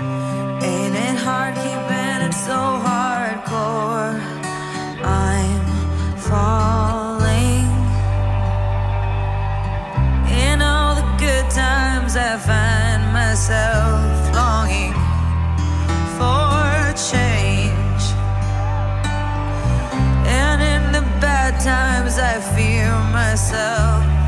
Ain't it hard keeping it so hardcore? I'm falling. In all the good times, I find myself longing for change. And in the bad times, I fear myself.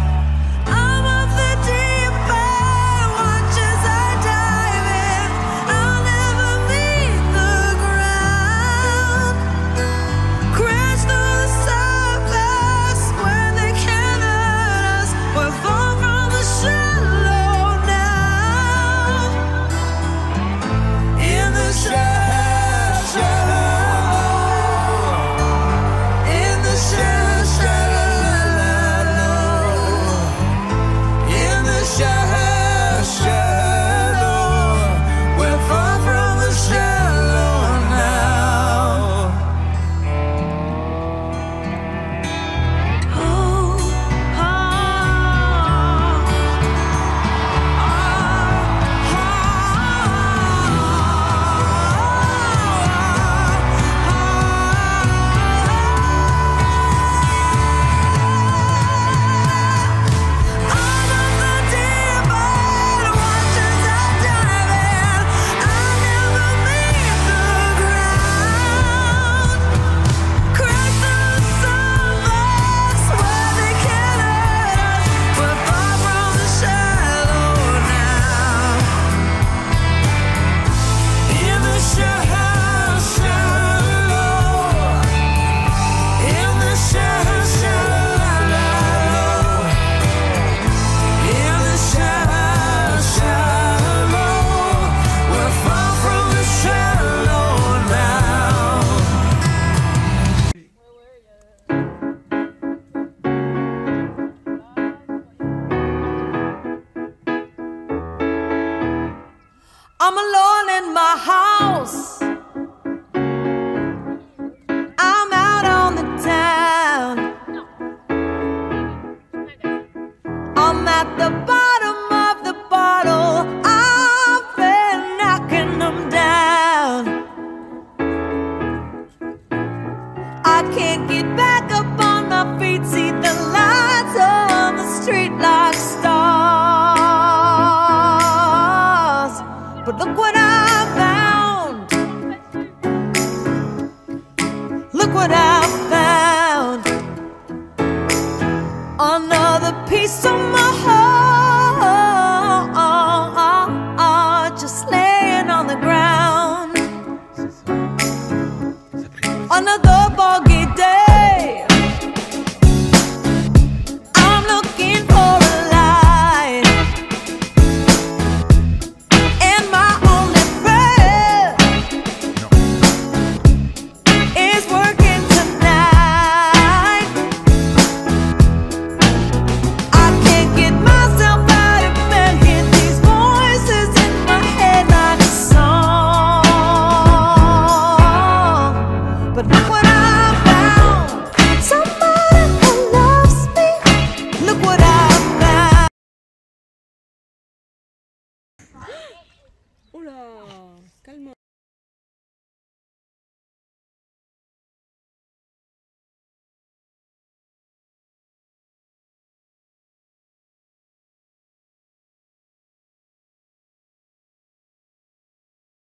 I'm alone in my house. Calme.